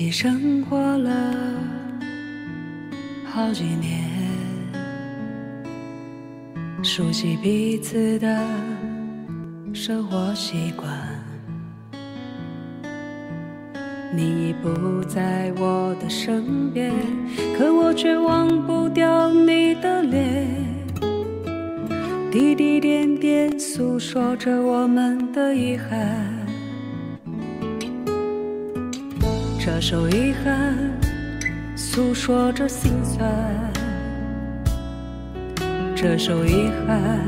起生活了好几年，熟悉彼此的生活习惯。你已不在我的身边，可我却忘不掉你的脸，滴滴点点诉说着我们的遗憾。这首遗憾诉说着心酸，这首遗憾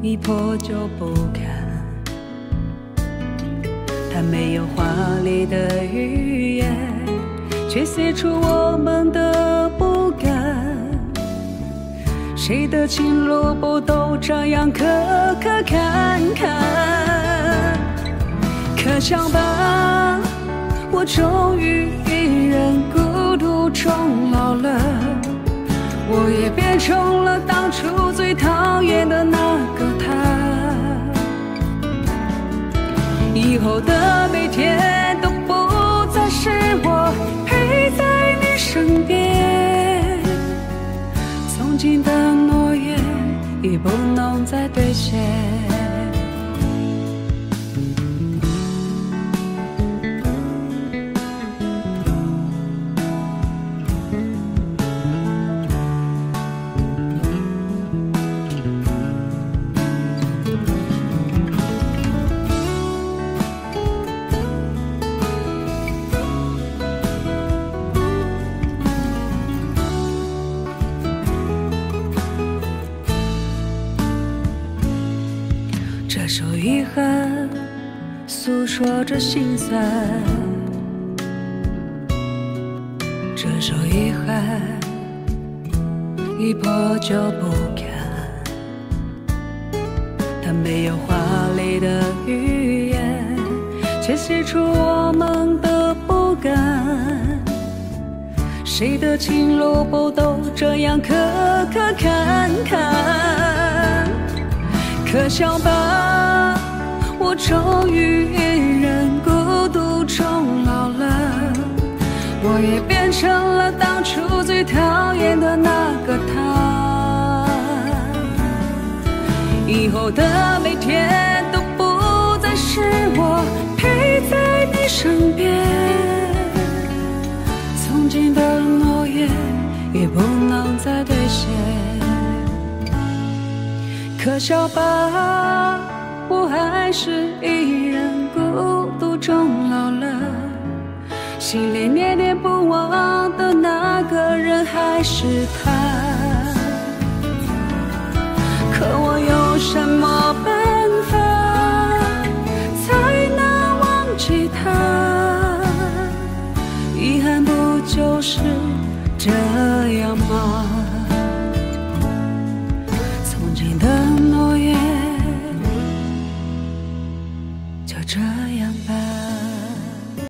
已破旧不堪。它没有华丽的语言，却写出我们的不甘。谁的情路不都这样磕磕坎坎？可笑吧。终于一人孤独终老了，我也变成了当初最讨厌的那个他。以后的每天都不再是我陪在你身边，从今的诺言已不能再兑现。这首遗憾诉说着心酸，这首遗憾已破旧不堪。它没有华丽的语言，却写出我们的不甘。谁的情路不都这样磕磕坎坎？可笑吧，终于一人孤独终老了，我也变成了当初最讨厌的那个他。以后的每天都不再是我陪在你身边，曾经的诺言也不能再兑现。可笑吧，我还是一人孤独终老了心里念念不忘的那个人还是他可我有什么办法才能忘记他遗憾不就是这样吗